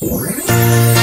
you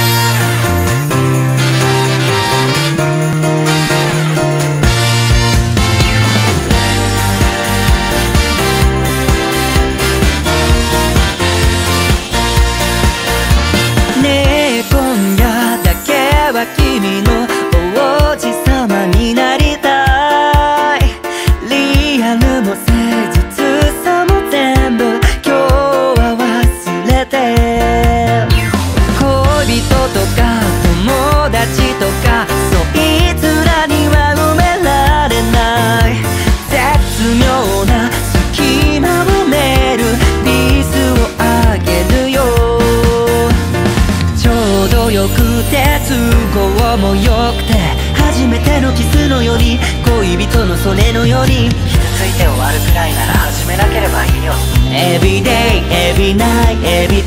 も良くて初めてのキスのように恋人のそれのように傷ついて終わるくらいなら始めなければいいよ。エビデイエビナイ every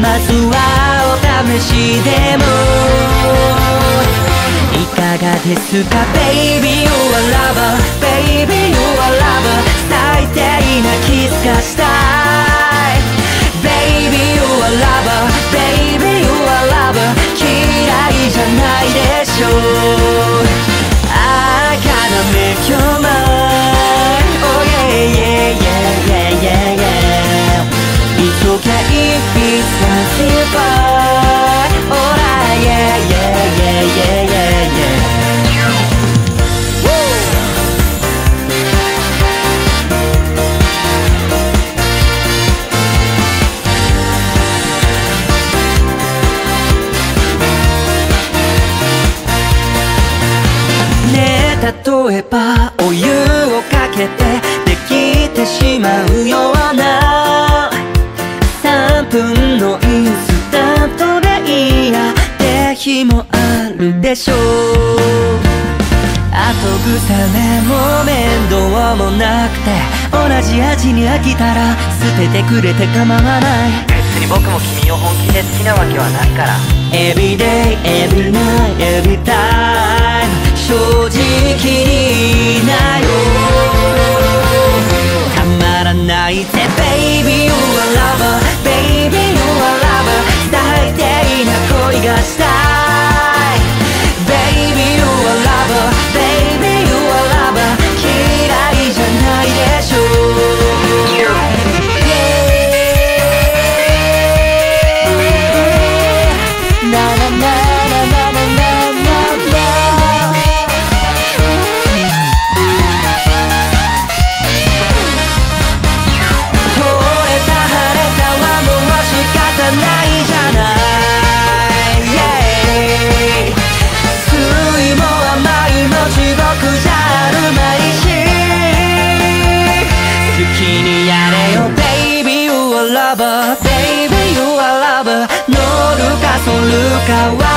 まずはお試しでも。いかがですか？ベイビー you are lover Baby, 最低なキスがしたい。例えばお湯をかけてできてしまうような3分のインスタントでいいやって日もあるでしょう。後腐れも面倒もなくて同じ味に飽きたら捨ててくれて構わない。別に僕も君を本気で好きなわけはないから。Everyday, every night, every time 正直にそるかは